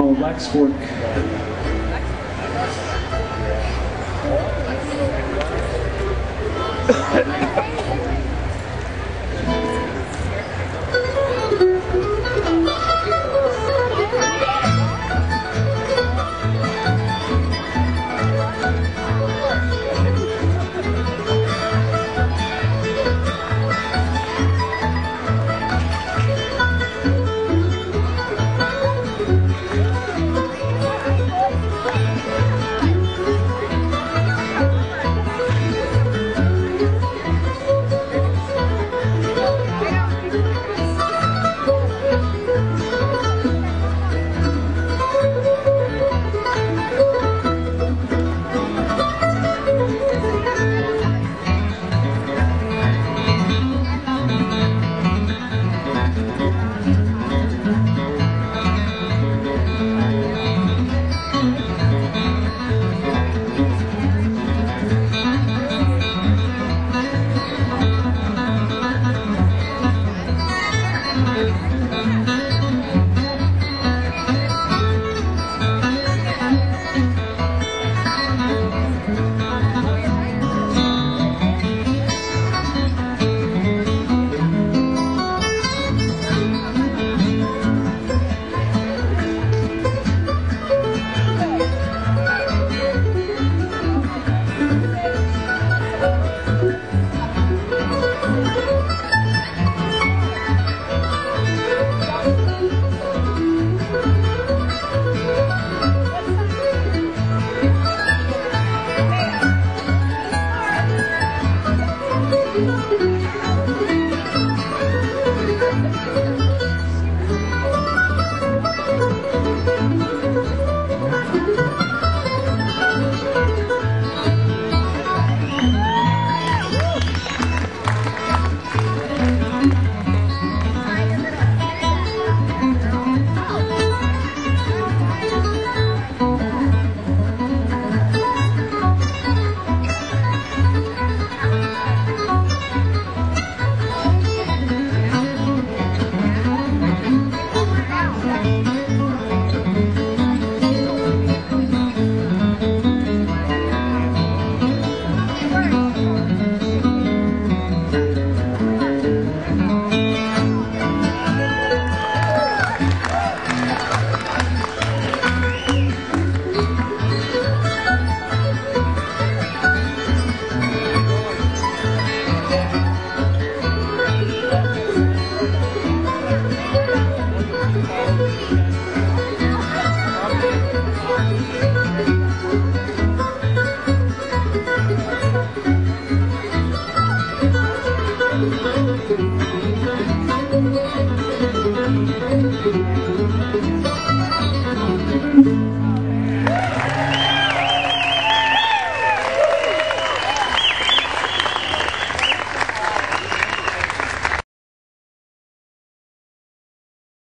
Lex Fork. Thank you. Thank you. ・お願いします。